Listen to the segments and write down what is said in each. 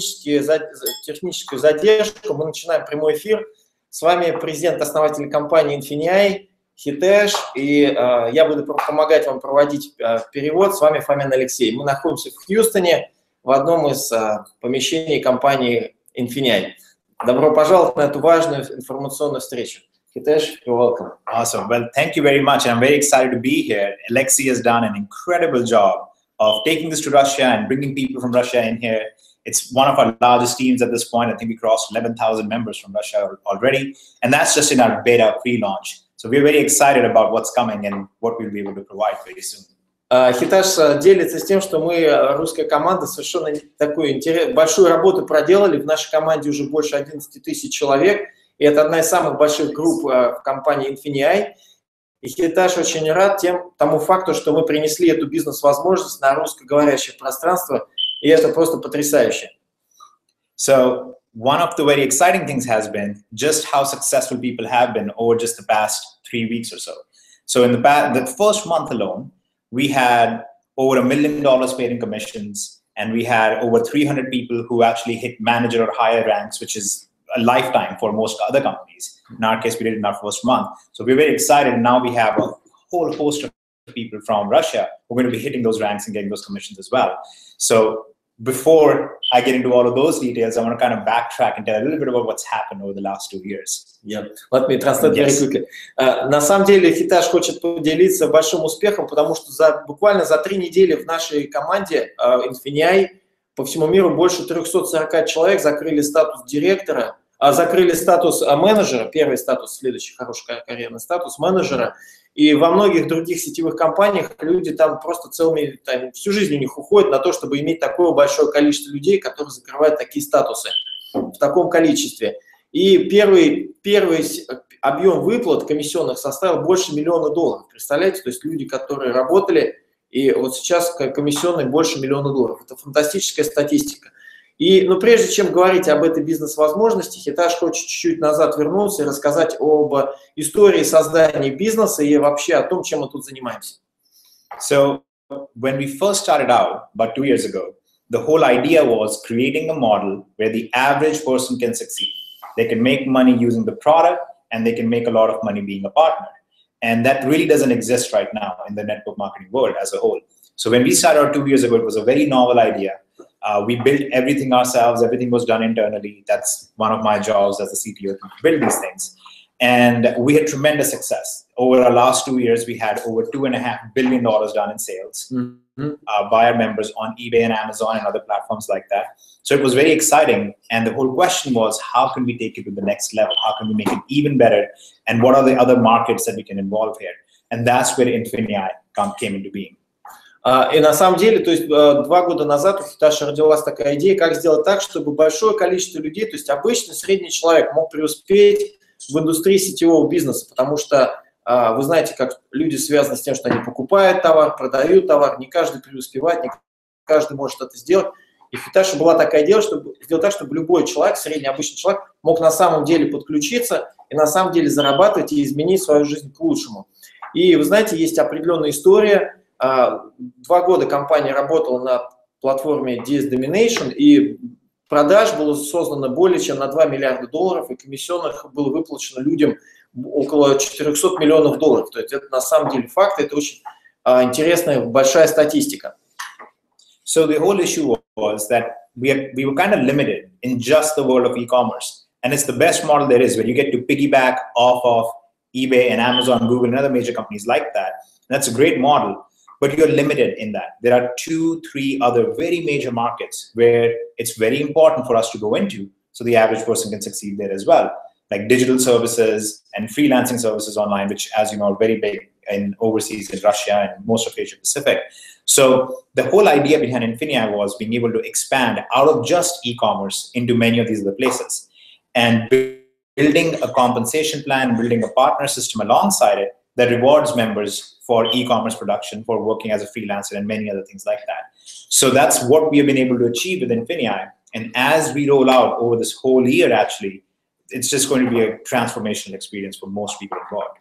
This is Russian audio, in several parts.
технические, техническую задержку. Мы начинаем прямой эфир. С вами президент-основатель компании Infinii, Хитеш, и э, я буду помогать вам проводить э, перевод. С вами Фомин Алексей. Мы находимся в Хьюстоне, в одном из э, помещений компании Infinii. Добро пожаловать на эту важную информационную встречу. Hitesh, you're welcome. Awesome. Well, thank you very much. I'm very excited to be here. Alexei has done an incredible job of taking this to Russia and bringing people from Russia in here. It's one of our largest teams at this point. I think we crossed 11,000 members from Russia already. And that's just in our beta pre-launch. So we're very excited about what's coming and what we'll be able to provide very soon. Хиташ делится с тем, что мы, русская команда, совершенно такую интерес, большую работу проделали. В нашей команде уже больше 11 тысяч человек. И это одна из самых больших групп в компании Infinii. И Хиташ очень рад тем, тому факту, что мы принесли эту бизнес-возможность на русскоговорящее пространство, и это просто потрясающе. So one of the very exciting things has been just how successful people have been over just the past three weeks or so. So in the, the first month alone, we had over a million dollars paid in commissions, and we had over 300 people who actually hit manager or higher ranks, which is a lifetime for most other companies. In our case, we did it in our first month. So we're very excited. Now we have a whole host of people from Russia who are going to be hitting those ranks and getting those commissions as well. So before I get into all of those details, I want to kind of backtrack and tell a little bit about what's happened over the last two years. Yeah, let me translate yes. very quickly. Uh, на самом деле Хиташ хочет поделиться большим успехом, потому что за, буквально за три недели в нашей команде uh, Infinii по всему миру больше 340 человек закрыли статус директора а закрыли статус а, менеджера, первый статус, следующий хороший карьерный статус менеджера, и во многих других сетевых компаниях люди там просто целыми, там, всю жизнь у них уходит на то, чтобы иметь такое большое количество людей, которые закрывают такие статусы в таком количестве. И первый, первый объем выплат комиссионных составил больше миллиона долларов. Представляете, то есть люди, которые работали, и вот сейчас комиссионные больше миллиона долларов. Это фантастическая статистика. И, ну, прежде чем говорить об этой бизнес-возможности, Хиташ хочет чуть-чуть назад вернуться и рассказать об истории создания бизнеса и вообще о том, чем мы тут занимаемся. So, when we first started out, about two years ago, the whole idea was creating a model where the average person can succeed. They can make money using the product and they can make a lot of money being a partner. And that really doesn't exist right now in the network marketing world as a whole. So when we started out two years ago, it was a very novel idea. Uh, we built everything ourselves. Everything was done internally. That's one of my jobs as a CTO to build these things. And we had tremendous success. Over our last two years, we had over two and a half billion dollars done in sales mm-hmm. uh, by our members on eBay and Amazon and other platforms like that. So it was very exciting. And the whole question was, how can we take it to the next level? How can we make it even better? And what are the other markets that we can involve here? And that's where Infinii came into being. И на самом деле, то есть два года назад у Хиташи родилась такая идея, как сделать так, чтобы большое количество людей, то есть обычный средний человек мог преуспеть в индустрии сетевого бизнеса, потому что вы знаете, как люди связаны с тем, что они покупают товар, продают товар, не каждый преуспевает, не каждый может это сделать. И в Хиташе была такая идея, чтобы сделать так, чтобы любой человек, средний обычный человек, мог на самом деле подключиться и на самом деле зарабатывать и изменить свою жизнь к лучшему. И вы знаете, есть определенная история, а, два года компания работала на платформе DS Domination, и продаж было создано более чем на 2 миллиарда долларов, и комиссионных было выплачено людям около 400 миллионов долларов. То есть это на самом деле факт, это очень а, интересная, большая статистика. So the whole issue was that we, are, we were kind of limited in just the world of e-commerce. And it's the best model there is where you get to piggyback off of eBay and Amazon, Google, and other major companies like that. And that's a great model. But you're limited in that. There are two, three other very major markets where it's very important for us to go into so the average person can succeed there as well, like digital services and freelancing services online, which, as you know, are very big in overseas in Russia and most of Asia Pacific. So the whole idea behind Infinia was being able to expand out of just e-commerce into many of these other places and building a compensation plan, building a partner system alongside it that rewards members for e-commerce production, for working as a freelancer, and many other things like that. So that's what we have been able to achieve with Infinii. And as we roll out over this whole year, actually, it's just going to be a transformational experience for most people involved.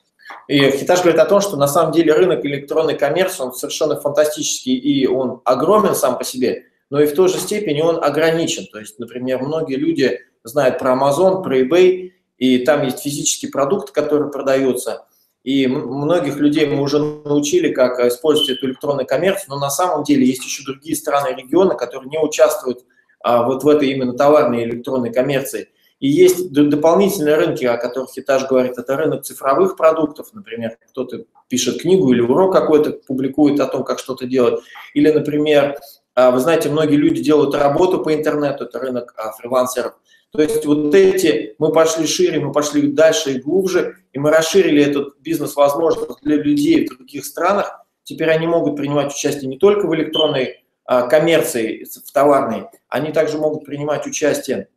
И Хиташ говорит о том, что на самом деле рынок электронной коммерции, он совершенно фантастический, и он огромен сам по себе. но и в той же степени он ограничен. То есть, например, многие люди знают про Amazon, про eBay, и там есть физический продукт, который продается. И многих людей мы уже научили, как использовать эту электронную коммерцию, но на самом деле есть еще другие страны регионы, которые не участвуют а, вот в этой именно товарной электронной коммерции. И есть дополнительные рынки, о которых Хитаж говорит, это рынок цифровых продуктов, например, кто-то пишет книгу или урок какой-то, публикует о том, как что-то делать. Или, например, а, вы знаете, многие люди делают работу по интернету, это рынок а, фрилансеров. То есть вот эти, мы пошли шире, мы пошли дальше и глубже, и мы расширили этот бизнес-возможность для людей в других странах. Теперь они могут принимать участие не только в электронной а, коммерции, в товарной, они также могут принимать участие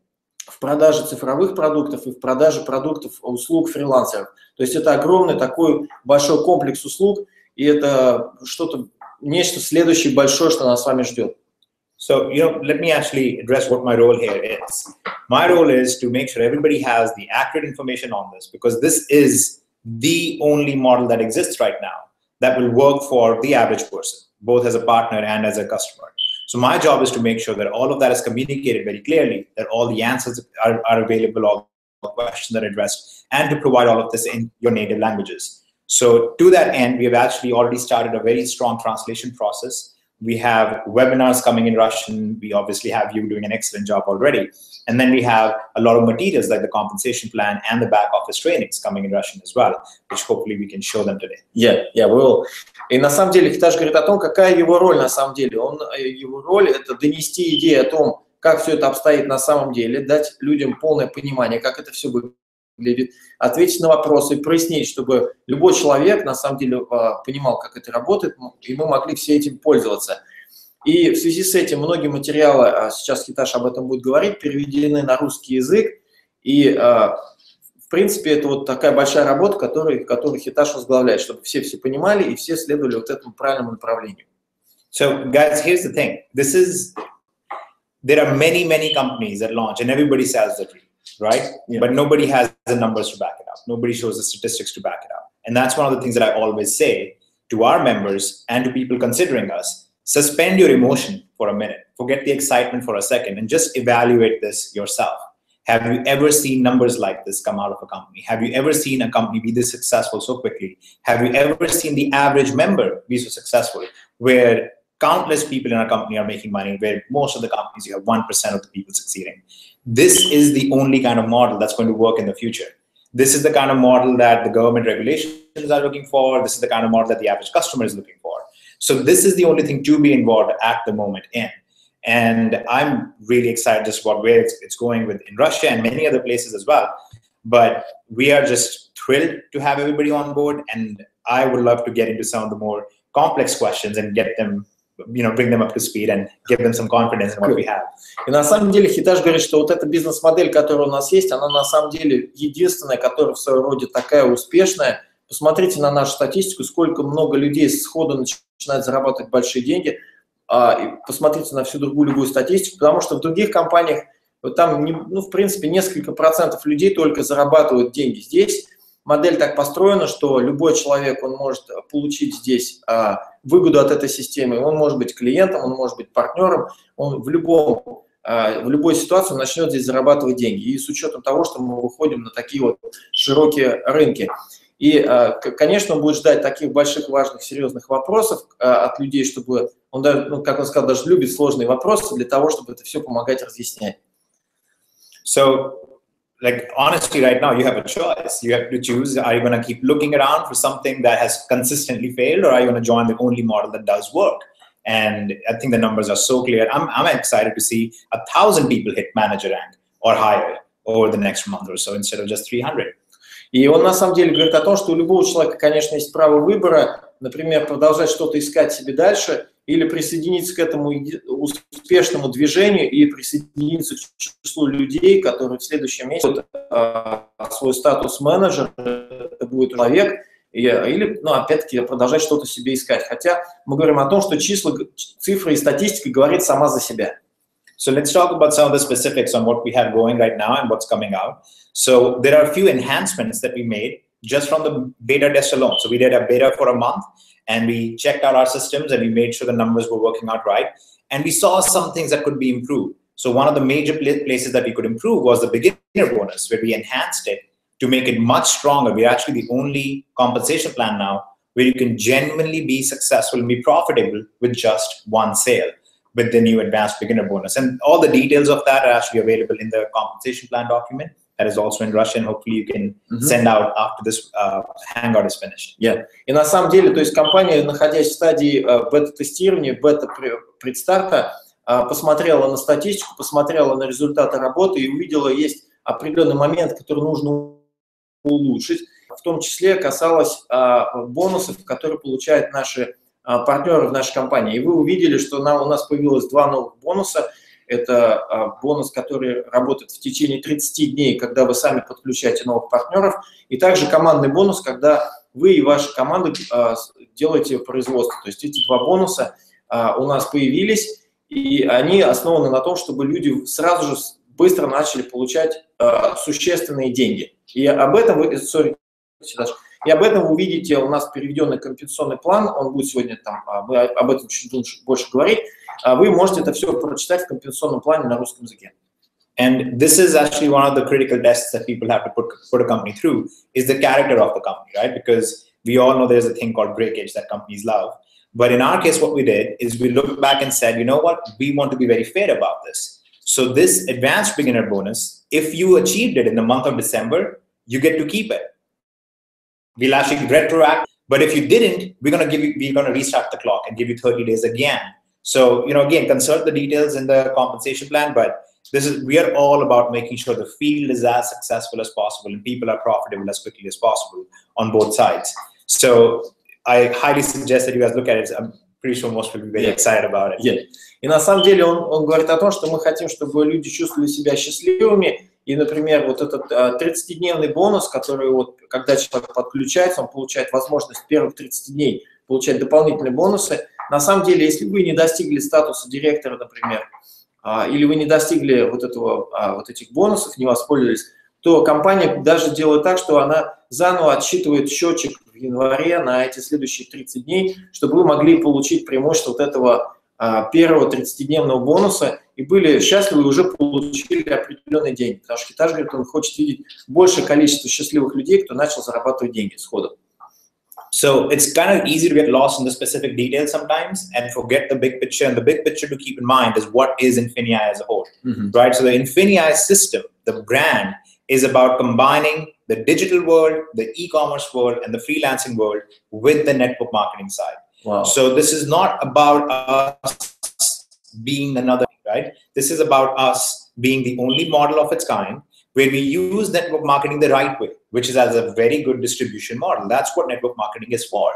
в продаже цифровых продуктов и в продаже продуктов, услуг фрилансеров. То есть это огромный такой большой комплекс услуг, и это что-то, нечто следующее большое, что нас с вами ждет. So, you know, let me actually address what my role here is. My role is to make sure everybody has the accurate information on this because this is the only model that exists right now that will work for the average person, both as a partner and as a customer. So my job is to make sure that all of that is communicated very clearly, that all the answers are, are available, all the questions are addressed, and to provide all of this in your native languages. So to that end, we have actually already started a very strong translation process we have webinars coming in Russian. We obviously have you doing an excellent job already. And then we have a lot of materials like the compensation plan and the back office trainings coming in Russian as well, which hopefully we can show them today. Yeah, yeah, we will. И на самом деле Хитаж говорит о том, какая его роль на самом деле. Он, его роль – это донести идею о том, как все это обстоит на самом деле, дать людям полное понимание, как это все будет выглядит, ответить на вопросы, прояснить, чтобы любой человек на самом деле а, понимал, как это работает, и мы могли все этим пользоваться. И в связи с этим многие материалы, а сейчас Хиташ об этом будет говорить, переведены на русский язык, и а, в принципе это вот такая большая работа, которую, которую Хиташ возглавляет, чтобы все все понимали и все следовали вот этому правильному направлению. So guys, here's the thing. This is, there are many, many companies that launch and everybody sells the dream. right? Yeah. But nobody has the numbers to back it up. Nobody shows the statistics to back it up. And that's one of the things that I always say to our members and to people considering us suspend your emotion for a minute, forget the excitement for a second, and just evaluate this yourself. Have you ever seen numbers like this come out of a company? Have you ever seen a company be this successful so quickly? Have you ever seen the average member be so successful where countless people in our company are making money, where most of the companies you have 1% of the people succeeding? This is the only kind of model that's going to work in the future. This is the kind of model that the government regulations are looking for. This is the kind of model that the average customer is looking for. So this is the only thing to be involved at the moment in. And I'm really excited just about where it's, it's going with in Russia and many other places as well. But we are just thrilled to have everybody on board. And I would love to get into some of the more complex questions and get them you know, bring them up to speed and give them some confidence in what we have. И на самом деле Хитаж говорит, что вот эта бизнес-модель, которая у нас есть, она на самом деле единственная, которая в своем роде такая успешная. Посмотрите на нашу статистику, сколько много людей сходу начинают зарабатывать большие деньги. А, посмотрите на всю другую любую статистику, потому что в других компаниях там, ну, в принципе, несколько процентов людей только зарабатывают деньги. Здесь модель так построена, что любой человек, он может получить здесь а, выгоду от этой системы. Он может быть клиентом, он может быть партнером, он в любом а, в любой ситуации начнет здесь зарабатывать деньги. И с учетом того, что мы выходим на такие вот широкие рынки. И, а, конечно, он будет ждать таких больших, важных, серьезных вопросов от людей, чтобы он, ну, как он сказал, даже любит сложные вопросы для того, чтобы это все помогать разъяснять. So like honestly right now you have a choice you have to choose are you going to keep looking around for something that has consistently failed or are you going to join the only model that does work and i think the numbers are so clear i'm, I'm excited to see a thousand people hit manager rank or higher over the next month or so instead of just 300 И он на самом деле говорит о том, что у любого человека, конечно, есть право выбора, например, продолжать что-то искать себе дальше или присоединиться к этому успешному движению и присоединиться к числу людей, которые в следующем месяце а, свой статус менеджер, это будет человек, или, ну, опять-таки, продолжать что-то себе искать. Хотя мы говорим о том, что числа, цифры и статистика говорит сама за себя. So let's talk about some of the specifics on what we have going right now and what's coming out. So there are a few enhancements that we made just from the beta test alone. So we did a beta for a month and we checked out our systems and we made sure the numbers were working out right. And we saw some things that could be improved. So one of the major places that we could improve was the beginner bonus, where we enhanced it to make it much stronger. We're actually the only compensation plan now where you can genuinely be successful and be profitable with just one sale with the new advanced beginner bonus. And all the details of that are actually available in the compensation plan document that is also in Russian. Hopefully you can mm-hmm. send out after this uh, hangout is finished. Yeah. И на самом деле, то есть компания, находясь в стадии uh, бета-тестирования, бета-предстарта, uh, посмотрела на статистику, посмотрела на результаты работы и увидела, есть определенный момент, который нужно улучшить. В том числе касалось uh, бонусов, которые получают наши партнеры в нашей компании. И вы увидели, что на, у нас появилось два новых бонуса – это а, бонус, который работает в течение 30 дней, когда вы сами подключаете новых партнеров. И также командный бонус, когда вы и ваша команда а, делаете производство. То есть эти два бонуса а, у нас появились, и они основаны на том, чтобы люди сразу же быстро начали получать существенные деньги. И об этом вы, sorry, и об этом вы увидите, у нас переведенный компенсационный план, он будет сегодня там, мы об этом чуть больше говорить, вы можете это все прочитать в компенсационном плане на русском языке. And this is actually one of the critical tests that people have to put, put a company through is the character of the company, right? Because we all know there's a thing called breakage that companies love. But in our case, what we did is we looked back and said, you know what, we want to be very fair about this. So this advanced beginner bonus, if you achieved it in the month of December, you get to keep it. We'll actually retroact. But if you didn't, we're gonna give you, we're gonna restart the clock and give you 30 days again so, you know, again, consult the details in the compensation plan, but this is we are all about making sure the field is as successful as possible and people are profitable as quickly as possible on both sides. So I highly suggest that you guys look at it. I'm pretty sure most people will be very yeah. excited about it. Yeah. И на самом деле он, он говорит о том, что мы хотим, чтобы люди чувствовали себя счастливыми. И, например, вот этот 30-дневный бонус, который вот, когда человек подключается, он получает возможность первых 30 дней получать дополнительные бонусы. На самом деле, если вы не достигли статуса директора, например, а, или вы не достигли вот, этого, а, вот этих бонусов, не воспользовались, то компания даже делает так, что она заново отсчитывает счетчик в январе на эти следующие 30 дней, чтобы вы могли получить преимущество вот этого а, первого 30-дневного бонуса и были счастливы и уже получили определенные деньги. Потому что Китаж говорит, он хочет видеть большее количество счастливых людей, кто начал зарабатывать деньги сходу. So it's kind of easy to get lost in the specific details sometimes and forget the big picture. And the big picture to keep in mind is what is Infinii as a whole, mm-hmm. right? So the Infinii system, the brand, is about combining the digital world, the e-commerce world, and the freelancing world with the network marketing side. Wow. So this is not about us being another, right? This is about us being the only model of its kind where we use network marketing the right way, which is as a very good distribution model. That's what network marketing is for.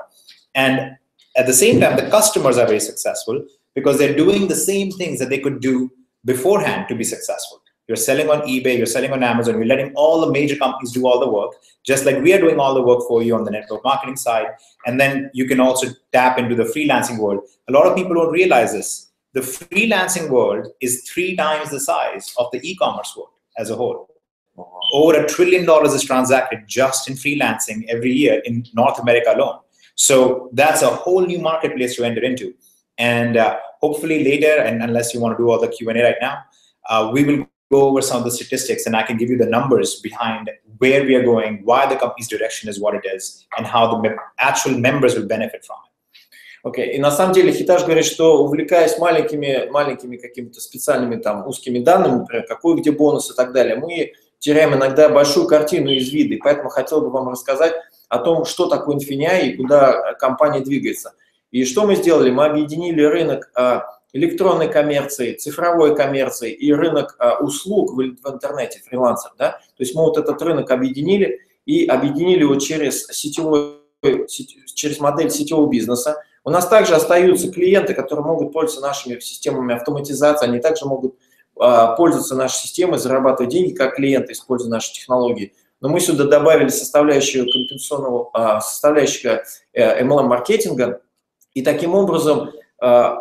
And at the same time, the customers are very successful because they're doing the same things that they could do beforehand to be successful. You're selling on eBay, you're selling on Amazon, you're letting all the major companies do all the work, just like we are doing all the work for you on the network marketing side. And then you can also tap into the freelancing world. A lot of people don't realize this. The freelancing world is three times the size of the e commerce world as a whole Over a trillion dollars is transacted just in freelancing every year in North America alone. So that's a whole new marketplace to enter into. And uh, hopefully later, and unless you want to do all the Q&A right now, uh, we will go over some of the statistics and I can give you the numbers behind where we are going, why the company's direction is what it is, and how the actual members will benefit from it. Окей. Okay. И на самом деле Хитаж говорит, что увлекаясь маленькими, маленькими какими-то специальными там узкими данными, например, какой где бонус и так далее, мы теряем иногда большую картину из вида. И поэтому хотел бы вам рассказать о том, что такое Infinia и куда компания двигается. И что мы сделали? Мы объединили рынок а, электронной коммерции, цифровой коммерции и рынок а, услуг в интернете, фрилансер. Да? То есть мы вот этот рынок объединили и объединили его через, сетевой, через модель сетевого бизнеса. У нас также остаются клиенты, которые могут пользоваться нашими системами автоматизации, они также могут пользоваться нашей системой, зарабатывать деньги как клиенты, используя наши технологии. Но мы сюда добавили составляющую компенсационного, а, составляющую э, MLM-маркетинга, и таким образом а,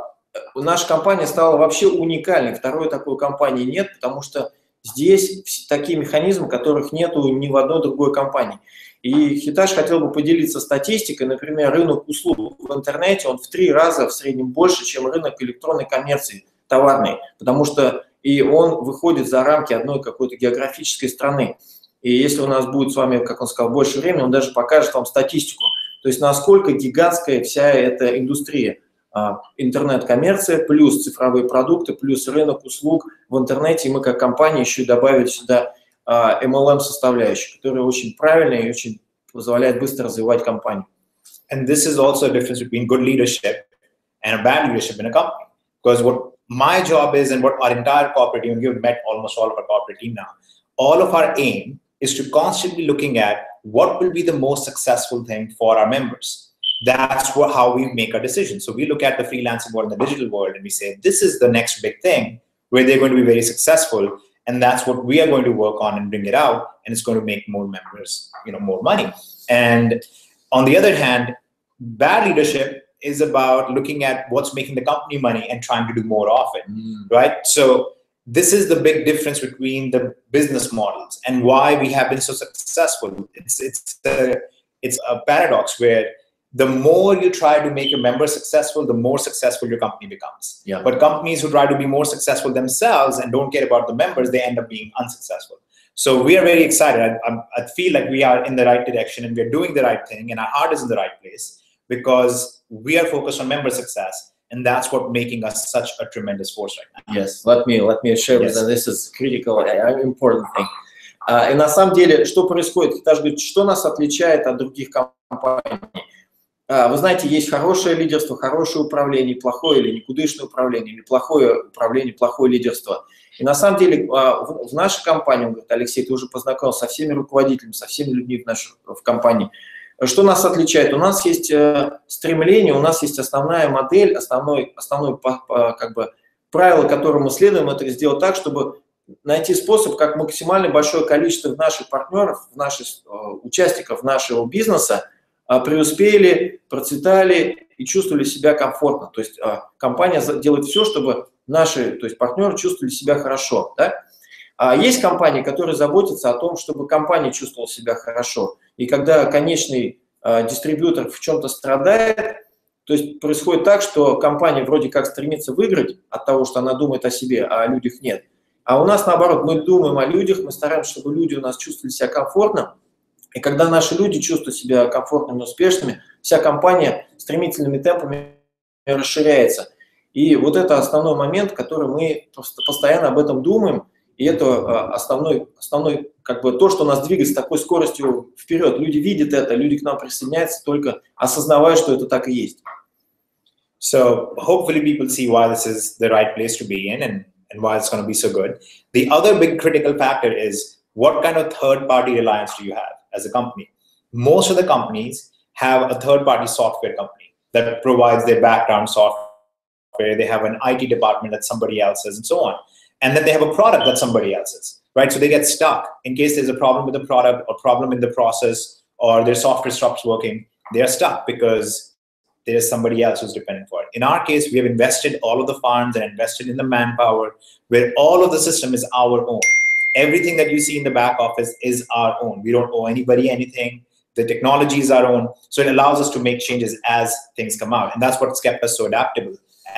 наша компания стала вообще уникальной. Второй такой компании нет, потому что здесь такие механизмы, которых нету ни в одной другой компании. И Хиташ хотел бы поделиться статистикой. Например, рынок услуг в интернете, он в три раза в среднем больше, чем рынок электронной коммерции товарной, потому что и он выходит за рамки одной какой-то географической страны. И если у нас будет с вами, как он сказал, больше времени, он даже покажет вам статистику. То есть насколько гигантская вся эта индустрия. А, интернет-коммерция, плюс цифровые продукты, плюс рынок услуг в интернете. И мы как компания еще добавили сюда MLM-составляющую, а, которая очень правильная и очень позволяет быстро развивать компанию. And this is also a difference between good leadership and a bad leadership in a company. Because what my job is and what our entire corporate team, you've met almost all of our corporate team now, all of our aim is to constantly looking at what will be the most successful thing for our members. That's what, how we make our decisions. So we look at the freelancing world and the digital world and we say, this is the next big thing where they're going to be very successful. And that's what we are going to work on and bring it out. And it's going to make more members, you know, more money. And on the other hand, bad leadership is about looking at what's making the company money and trying to do more of it, mm. right? So this is the big difference between the business models and why we have been so successful. It's it's a, it's a paradox where the more you try to make your members successful, the more successful your company becomes. Yeah. But companies who try to be more successful themselves and don't care about the members, they end up being unsuccessful. So we are very excited. I, I feel like we are in the right direction and we're doing the right thing, and our heart is in the right place because we are focused on member success and that's what making us such a tremendous force right now. Yes, let me let me assure yes. you that this is critical, uh, important thing. Uh, и на самом деле, что происходит? Даже говорит, что нас отличает от других компаний? Uh, вы знаете, есть хорошее лидерство, хорошее управление, плохое или никудышное управление, или плохое управление, плохое лидерство. И на самом деле в нашей компании, он говорит, Алексей, ты уже познакомился со всеми руководителями, со всеми людьми в нашей в компании. Что нас отличает? У нас есть э, стремление, у нас есть основная модель, основной, основной как бы, правило, которому следуем, это сделать так, чтобы найти способ, как максимально большое количество наших партнеров, наших э, участников нашего бизнеса э, преуспели, процветали и чувствовали себя комфортно. То есть компания делает все, чтобы наши то есть партнеры чувствовали себя хорошо. Да? А есть компании, которые заботятся о том, чтобы компания чувствовала себя хорошо. И когда конечный э, дистрибьютор в чем-то страдает, то есть происходит так, что компания вроде как стремится выиграть от того, что она думает о себе, а о людях нет. А у нас наоборот, мы думаем о людях, мы стараемся, чтобы люди у нас чувствовали себя комфортно. И когда наши люди чувствуют себя комфортными, успешными, вся компания стремительными темпами расширяется. И вот это основной момент, который мы постоянно об этом думаем – и это а, основной, основной, как бы то, что нас двигает с такой скоростью вперед. Люди видят это, люди к нам присоединяются, только осознавая, что это так и есть. So hopefully people see why this is the right place to be in and, and why it's going to be so good. The other big critical factor is what kind of third party reliance do you have as a company? Most of the companies have a third party software company that provides their background software. They have an IT department that somebody else has and so on and then they have a product that somebody else's, right? So they get stuck in case there's a problem with the product or problem in the process or their software stops working. They're stuck because there's somebody else who's dependent for it. In our case, we have invested all of the funds and invested in the manpower where all of the system is our own. Everything that you see in the back office is our own. We don't owe anybody anything. The technology is our own. So it allows us to make changes as things come out. And that's what's kept us so adaptable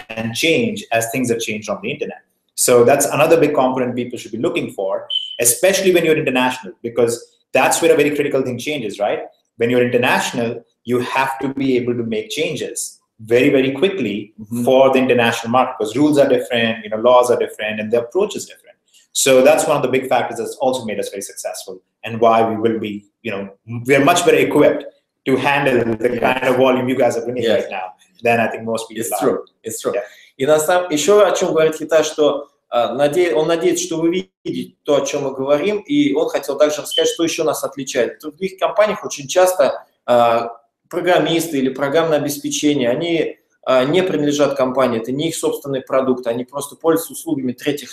and change as things have changed on the internet. So that's another big component people should be looking for, especially when you're international, because that's where a very critical thing changes, right? When you're international, you have to be able to make changes very, very quickly mm-hmm. for the international market because rules are different, you know, laws are different, and the approach is different. So that's one of the big factors that's also made us very successful and why we will be, you know, we are much better equipped to handle the kind of volume you guys are bringing yes. right now than I think most people it's are. True. It's true. Yeah. И на самом еще о чем говорит Хита, что uh, наде... он надеется, что вы видите то, о чем мы говорим, и он хотел также рассказать, что еще нас отличает. В других компаниях очень часто uh, программисты или программное обеспечение, они uh, не принадлежат компании, это не их собственный продукт, они просто пользуются услугами третьих,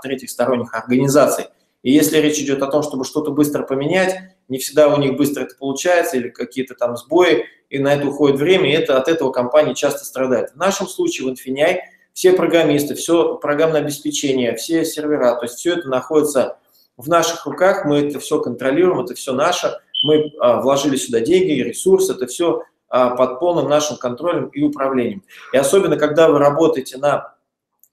третьих сторонних организаций. И если речь идет о том, чтобы что-то быстро поменять, не всегда у них быстро это получается или какие-то там сбои, и на это уходит время, и это, от этого компании часто страдает. В нашем случае в Infinity все программисты, все программное обеспечение, все сервера, то есть все это находится в наших руках, мы это все контролируем, это все наше, мы а, вложили сюда деньги, ресурсы, это все а, под полным нашим контролем и управлением. И особенно, когда вы работаете на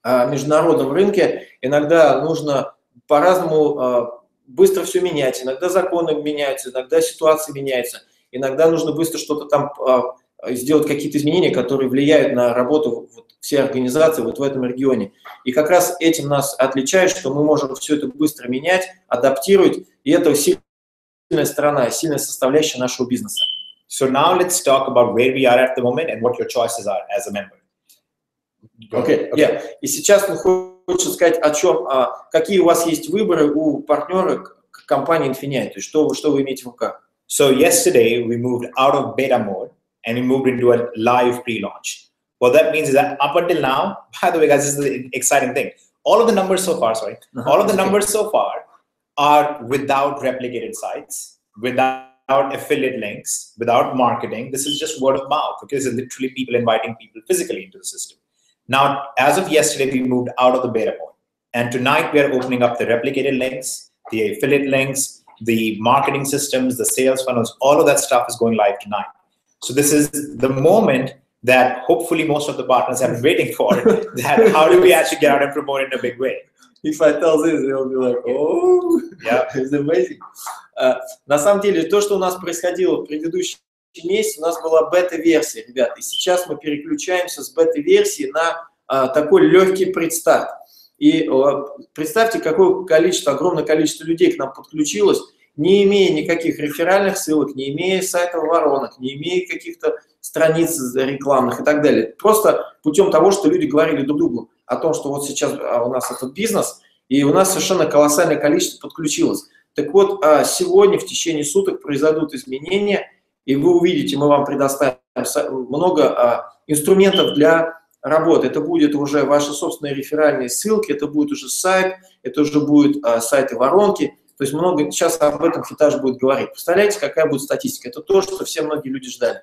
а, международном рынке, иногда нужно по-разному а, быстро все менять, иногда законы меняются, иногда ситуация меняется, иногда нужно быстро что-то там а, сделать какие-то изменения, которые влияют на работу вот, всей организации вот в этом регионе. И как раз этим нас отличает, что мы можем все это быстро менять, адаптировать, и это сильная сторона, сильная составляющая нашего бизнеса. So now let's talk about where we are at the moment and what your choices are as a member. Okay, okay. Yeah. И сейчас мы хочется сказать о чем, а, какие у вас есть выборы у партнера компании Infinite, то есть что, что вы имеете в руках. So yesterday we moved out of beta mode and we moved into a live pre-launch. What that means is that up until now, by the way, guys, this is the exciting thing. All of the numbers so far, sorry, uh-huh. all of the numbers so far are without replicated sites, without affiliate links, without marketing. This is just word of mouth. Okay, this is literally people inviting people physically into the system. Now, as of yesterday, we moved out of the beta mode. And tonight, we are opening up the replicated links, the affiliate links, the marketing systems, the sales funnels, all of that stuff is going live tonight. So this is the moment that hopefully most of the partners have been waiting for. that how do we actually get out and promote in a big way? If I tell this, they'll be like, oh, yeah, it's amazing. Uh, на самом деле, то, что у нас происходило в предыдущий месяц, у нас была бета-версия, ребята, и сейчас мы переключаемся с бета-версии на uh, такой легкий предстарт. И uh, представьте, какое количество, огромное количество людей к нам подключилось, не имея никаких реферальных ссылок, не имея сайтов воронок, не имея каких-то страниц рекламных и так далее. Просто путем того, что люди говорили друг другу о том, что вот сейчас а, у нас этот бизнес, и у нас совершенно колоссальное количество подключилось. Так вот, а, сегодня в течение суток произойдут изменения, и вы увидите, мы вам предоставим много а, инструментов для работы. Это будет уже ваши собственные реферальные ссылки, это будет уже сайт, это уже будут сайты воронки. То есть много сейчас об этом Хитаж будет говорить. Представляете, какая будет статистика? Это то, что все многие люди ждали.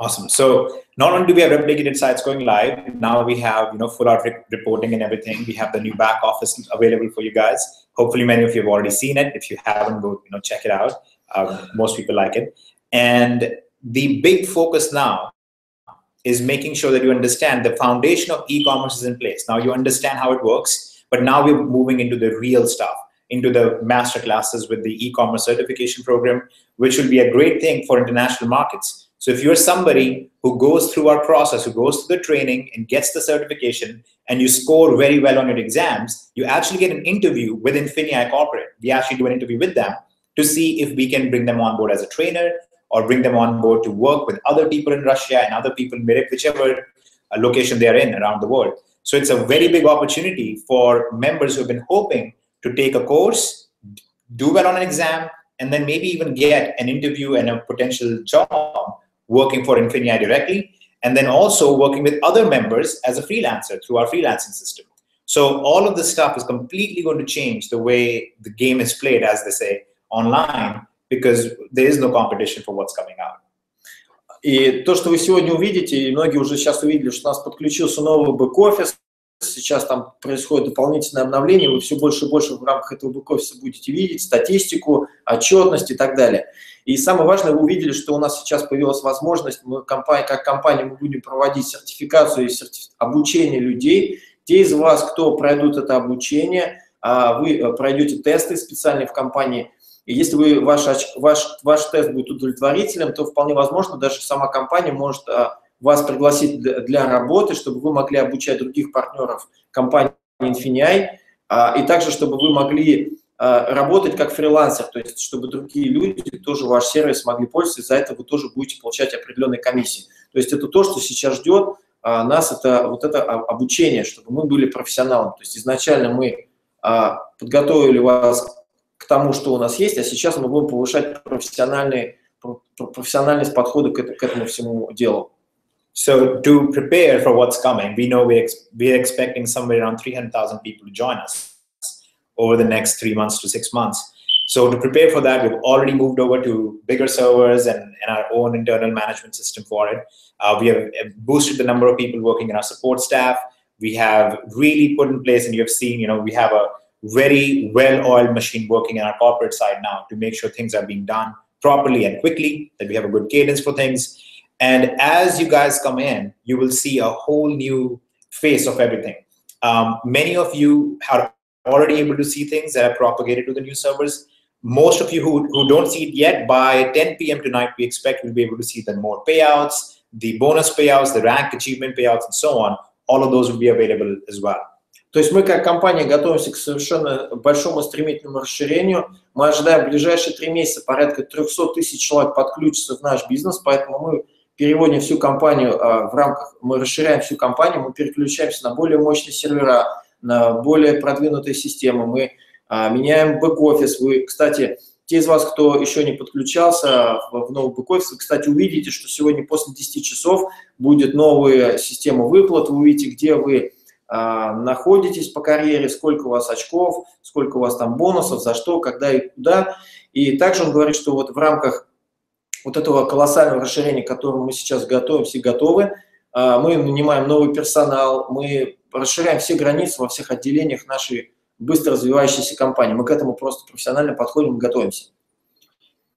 Awesome. So not only do we have replicated sites going live, now we have you know full out re- reporting and everything. We have the new back office available for you guys. Hopefully, many of you have already seen it. If you haven't, go you know check it out. Um, most people like it. And the big focus now is making sure that you understand the foundation of e-commerce is in place. Now you understand how it works, but now we're moving into the real stuff, into the master classes with the e-commerce certification program, which will be a great thing for international markets so if you're somebody who goes through our process, who goes through the training and gets the certification, and you score very well on your exams, you actually get an interview with Infinia Corporate. We actually do an interview with them to see if we can bring them on board as a trainer or bring them on board to work with other people in Russia and other people in whichever uh, location they are in around the world. So it's a very big opportunity for members who have been hoping to take a course, do well on an exam, and then maybe even get an interview and a potential job working for Infinia directly, and then also working with other members as a freelancer through our freelancing system. So all of this stuff is completely going to change the way the game is played, as they say, online, because there is no competition for what's coming out. И то, что вы сегодня увидите, и многие уже сейчас увидели, что у нас подключился новый бэк-офис, сейчас там происходит дополнительное обновление, вы все больше и больше в рамках этого бэк-офиса будете видеть статистику, отчетность и так далее. И самое важное, вы увидели, что у нас сейчас появилась возможность, мы компания, как компания мы будем проводить сертификацию и сертиф... обучение людей. Те из вас, кто пройдут это обучение, а, вы э, пройдете тесты специальные в компании, и если вы, ваш, ваш, ваш тест будет удовлетворительным, то вполне возможно, даже сама компания может а, вас пригласить для работы, чтобы вы могли обучать других партнеров компании Infinii, а, и также, чтобы вы могли а, работать как фрилансер, то есть чтобы другие люди тоже ваш сервис могли пользоваться, и за это вы тоже будете получать определенные комиссии. То есть это то, что сейчас ждет нас, это вот это обучение, чтобы мы были профессионалами. То есть изначально мы подготовили вас к тому, что у нас есть, а сейчас мы будем повышать профессиональные, профессиональность подхода к, к этому всему делу. So to prepare for what's coming, we know we're, ex- we're expecting somewhere around 300,000 people to join us over the next three months to six months. So to prepare for that, we've already moved over to bigger servers and, and our own internal management system for it. Uh, we have boosted the number of people working in our support staff. We have really put in place, and you have seen, you know, we have a very well-oiled machine working in our corporate side now to make sure things are being done properly and quickly, that we have a good cadence for things. And as you guys come in, you will see a whole new face of everything. Um, many of you are already able to see things that are propagated to the new servers. Most of you who, who don't see it yet, by 10 p.m. tonight, we expect we'll be able to see the more payouts, the bonus payouts, the rank achievement payouts, and so on. All of those will be available as well. То есть мы как компания готовимся к совершенно большому стремительному расширению. Мы ожидаем в ближайшие три месяца порядка 300 тысяч человек подключиться в наш бизнес, поэтому мы переводим всю компанию в рамках, мы расширяем всю компанию, мы переключаемся на более мощные сервера, на более продвинутые системы, мы меняем бэк-офис. Вы, кстати, те из вас, кто еще не подключался в новый бэк-офис, вы, кстати, увидите, что сегодня после 10 часов будет новая система выплат, вы увидите, где вы находитесь по карьере, сколько у вас очков, сколько у вас там бонусов, за что, когда и куда. И также он говорит, что вот в рамках вот этого колоссального расширения, к которому мы сейчас готовимся и готовы, мы нанимаем новый персонал, мы расширяем все границы во всех отделениях нашей быстро развивающейся компании. Мы к этому просто профессионально подходим и готовимся.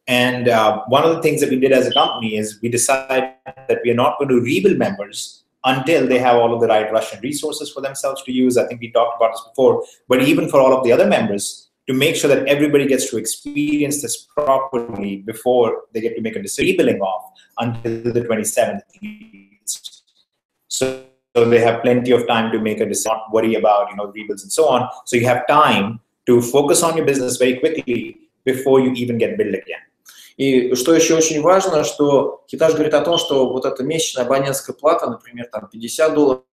And uh, one of the things that we did as a company is we decided that we are not going to rebuild members until they have all of the right Russian resources for themselves to use. I think we talked about this before, but even for all of the other members, to make sure that everybody gets to experience this properly before they get to make a decision off until the 27th. So, so they have plenty of time to make a decision, not worry about you know rebuilds and so on. So you have time to focus on your business very quickly before you even get built again. И что еще очень важно, что Хитаж говорит о том, что вот эта месячная абонентская плата, например, там 50 долларов,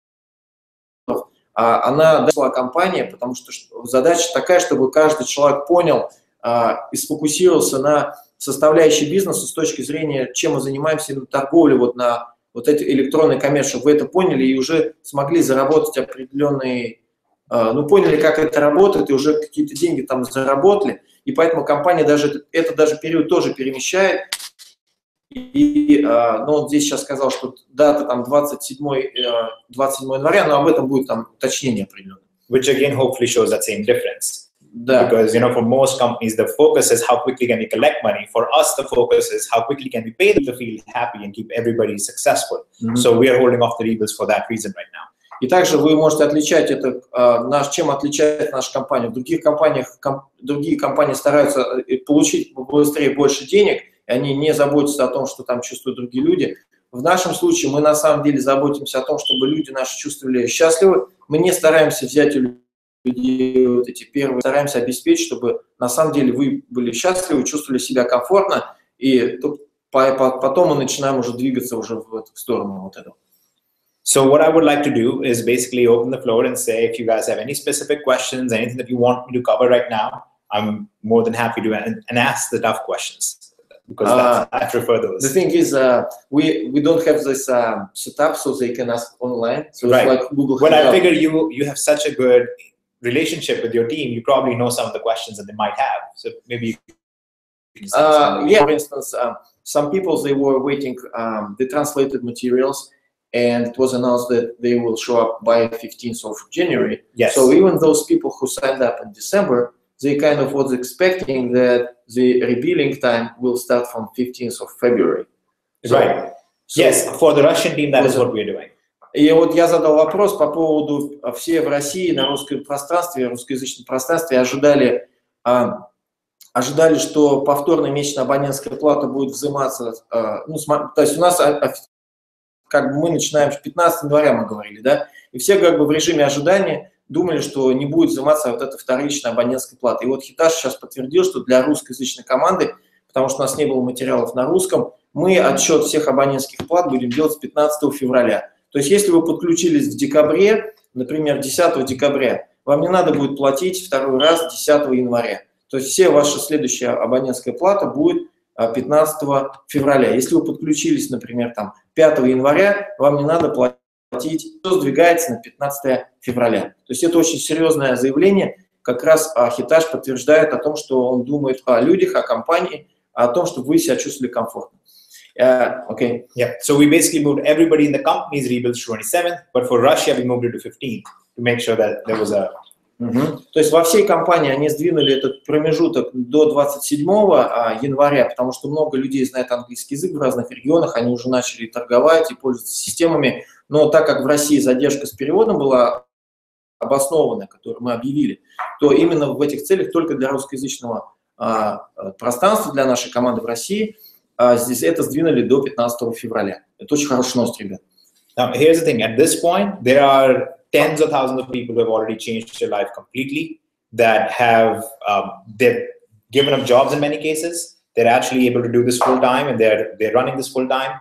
а, она дошла компания, потому что задача такая, чтобы каждый человек понял а, и сфокусировался на составляющей бизнеса с точки зрения, чем мы занимаемся на торговле, вот на вот этой электронной коммерции, чтобы вы это поняли и уже смогли заработать определенные, а, ну, поняли, как это работает, и уже какие-то деньги там заработали, и поэтому компания даже это даже период тоже перемещает. И, ну, он здесь сейчас сказал, что дата там 27, 27 января, но об этом будет там уточнение определенное. Which again hopefully shows that same difference. Да. Because you know, for most companies, the focus is how quickly can we collect money. For us, the focus is how quickly can we pay them to feel happy and keep everybody successful. Mm-hmm. So we are holding off the rebuilds for that reason right now. И также вы можете отличать это, наш, чем отличает наша компания. В других компаниях, ком, другие компании стараются э, получить быстрее больше денег, и они не заботятся о том, что там чувствуют другие люди. В нашем случае мы на самом деле заботимся о том, чтобы люди наши чувствовали счастливы. Мы не стараемся взять у людей вот эти первые, стараемся обеспечить, чтобы на самом деле вы были счастливы, чувствовали себя комфортно, и потом мы начинаем уже двигаться уже в эту сторону вот этого. So what I would like to do is basically open the floor and say, if you guys have any specific questions, anything that you want me to cover right now, I'm more than happy to and, and ask the tough questions because uh, I prefer those. The thing is, uh, we we don't have this um, setup, so they can ask online. So right. like Google. But I figure you you have such a good relationship with your team, you probably know some of the questions that they might have. So maybe. Uh, yeah, for instance, um, some people they were waiting um, the translated materials and it was announced that they will show up by 15th of January. Yes. So even those people who signed up in December, they kind of was expecting that the rebilling time will start from 15th of February. So, right. So yes, for the Russian team, that is what we're doing. И вот я задал вопрос по поводу все в России на русском пространстве, русскоязычном пространстве ожидали, а, ожидали, что повторная месячная абонентская плата будет взиматься. А, ну, то есть у нас как бы мы начинаем с 15 января, мы говорили, да, и все как бы в режиме ожидания думали, что не будет взиматься вот эта вторичная абонентская плата. И вот Хиташ сейчас подтвердил, что для русскоязычной команды, потому что у нас не было материалов на русском, мы отсчет всех абонентских плат будем делать с 15 февраля. То есть если вы подключились в декабре, например, 10 декабря, вам не надо будет платить второй раз 10 января. То есть все ваша следующая абонентская плата будет 15 февраля. Если вы подключились, например, там 5 января, вам не надо платить, все сдвигается на 15 февраля. То есть это очень серьезное заявление. Как раз Хитаж подтверждает о том, что он думает о людях, о компании, о том, чтобы вы себя чувствовали комфортно. Uh, okay. Yeah. So we basically moved everybody in the company's rebuilds to 27th, but for Russia we moved it to 15th to make sure that there was a Угу. То есть во всей компании они сдвинули этот промежуток до 27 а, января, потому что много людей знает английский язык в разных регионах, они уже начали торговать и пользоваться системами. Но так как в России задержка с переводом была обоснованная, которую мы объявили, то именно в этих целях только для русскоязычного а, пространства, для нашей команды в России, а, здесь это сдвинули до 15 февраля. Это очень хорошая новость, ребят. Now, here's the thing. At this point, there are tens of thousands of people who have already changed their life completely that have um, they've given up jobs in many cases. They're actually able to do this full time and they're they're running this full time.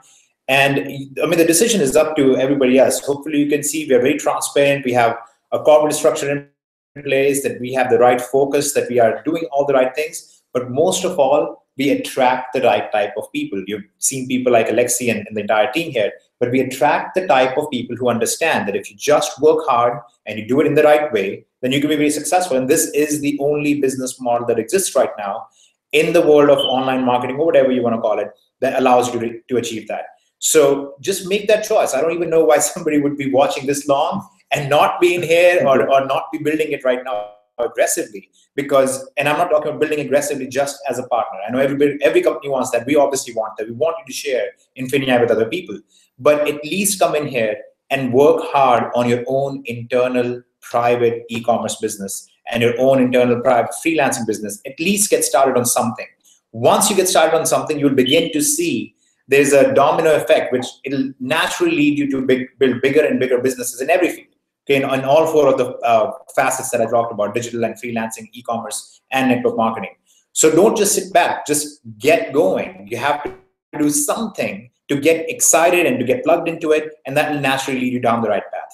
And i mean the decision is up to everybody else. Hopefully you can see we're very transparent. We have a corporate structure in place that we have the right focus that we are doing all the right things. But most of all we attract the right type of people. You've seen people like alexi and, and the entire team here but we attract the type of people who understand that if you just work hard and you do it in the right way, then you can be very successful. And this is the only business model that exists right now in the world of online marketing or whatever you want to call it that allows you to, to achieve that. So just make that choice. I don't even know why somebody would be watching this long and not be in here or, or not be building it right now aggressively because and i'm not talking about building aggressively just as a partner i know everybody every company wants that we obviously want that we want you to share infinity with other people but at least come in here and work hard on your own internal private e-commerce business and your own internal private freelancing business. At least get started on something. Once you get started on something you'll begin to see there's a domino effect which it'll naturally lead you to big, build bigger and bigger businesses in every field. Okay in, in all four of the uh, facets that i talked about digital and freelancing e-commerce and network marketing. So don't just sit back just get going. You have to do something to get excited and to get plugged into it, and that will naturally lead you down the right path.